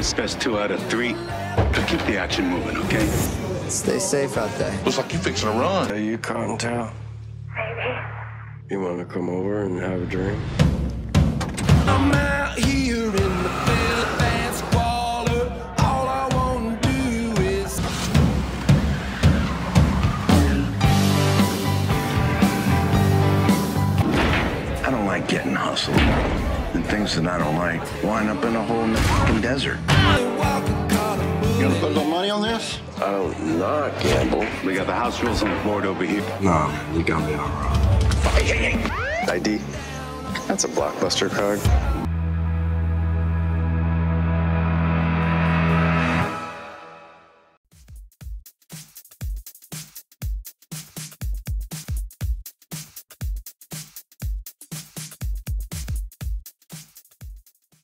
best two out of three. But keep the action moving, okay? Stay safe out there. Looks like you're fixing to run. Hey, you Cottontail? Maybe. You want to come over and have a drink? I'm out here in the Philippine squalor. All I want to do is I don't like getting hustled. And things that I don't like wind up in a hole in the fucking desert. walk a collar You gonna put a little money on this? Oh, I don't not gamble. We got the house rules on the board over here. No, man, you got me all wrong. ID. That's a blockbuster card.